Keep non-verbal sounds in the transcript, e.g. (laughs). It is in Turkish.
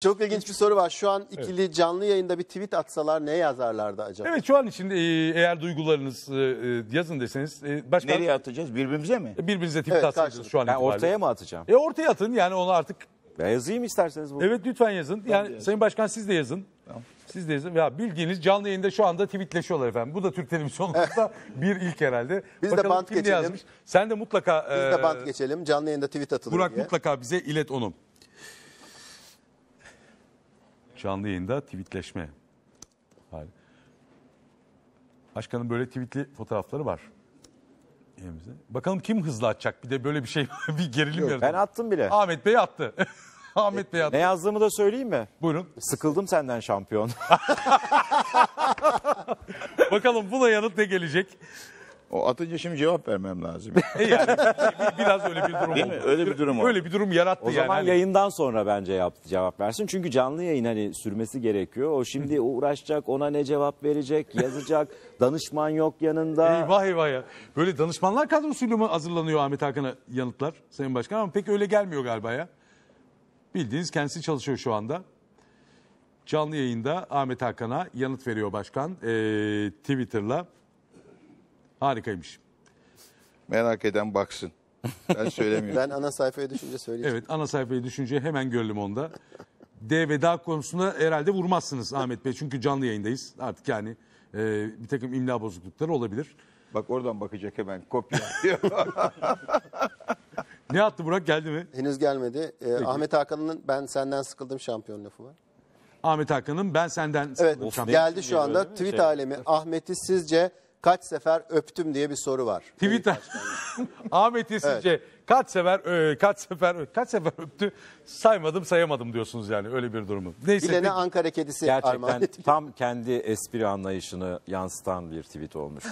Çok ilginç bir soru var. Şu an ikili canlı yayında bir tweet atsalar ne yazarlardı acaba? Evet şu an için e, eğer duygularınız e, e, yazın deseniz e, başka Nereye atacağız? Birbirimize mi? birbirinize tweet Evet, atsaydınız karşılıklı. şu an Ben itibariyle. ortaya mı atacağım? E ortaya atın yani onu artık Ben yazayım isterseniz bunu. evet lütfen yazın. Yani Sayın Başkan siz de yazın. Siz de yazın. Ya bildiğiniz canlı yayında şu anda tweetleşiyorlar efendim. Bu da Türk televizyonlarında (laughs) bir ilk herhalde. Biz de bant kim ne geçelim. yazmış. Sen de mutlaka Biz e, de bant geçelim. Canlı yayında tweet atılır Burak diye. mutlaka bize ilet onu. Canlı yayında tweetleşme. Hali. Başkanın böyle tweetli fotoğrafları var. Elimizde. Bakalım kim hızlı atacak? Bir de böyle bir şey (laughs) bir gerilim Ben yaratıyor. attım bile. Ahmet Bey attı. (laughs) Ahmet Bey attı. Ne yazdığımı da söyleyeyim mi? Buyurun. Sıkıldım senden şampiyon. (laughs) Bakalım buna yanıt ne gelecek? O atınca şimdi cevap vermem lazım. (laughs) E yani bir- biraz öyle bir durum Değil oldu. mi? Öyle bir durum oldu. Öyle bir durum yarattı O yani. zaman Hani- yayından sonra bence yap, cevap versin. Çünkü canlı yayın hani sürmesi gerekiyor. O şimdi uğraşacak, ona ne cevap verecek, yazacak. (laughs) Danışman yok yanında. Eyvah eyvah ya. Böyle danışmanlar kadrosuyla mı hazırlanıyor Ahmet Hakan'a yanıtlar Sayın Başkan ama pek öyle gelmiyor galiba ya. Bildiğiniz kendisi çalışıyor şu anda. Canlı yayında Ahmet Hakan'a yanıt veriyor başkan ee, Twitter'la. Harikaymış. Merak eden baksın. Ben söylemiyorum. (laughs) Ben ana sayfaya düşünce söyleyeceğim. Evet ana sayfayı düşünce hemen gördüm onda. D ve D konusunda herhalde vurmazsınız Ahmet Bey. Çünkü canlı yayındayız. Artık yani ee, bir takım imla bozuklukları olabilir. Bak oradan bakacak hemen kopya. (laughs) Ne attı Burak geldi mi? Henüz gelmedi. Ee, Ahmet Hakan'ın ben senden sıkıldım şampiyon lafı var. Ahmet Hakan'ın ben senden Evet sıkıldım şampiyon. geldi şu anda. Tweet alemi Ahmet'i sizce kaç sefer öptüm diye bir soru var. Twitter (laughs) Ahmet'i sizce kaç sefer e, kaç sefer kaç sefer öptü saymadım sayamadım diyorsunuz yani öyle bir durumu. Neyse Bilene. Ankara kedisi Gerçekten (laughs) tam kendi espri anlayışını yansıtan bir tweet olmuş.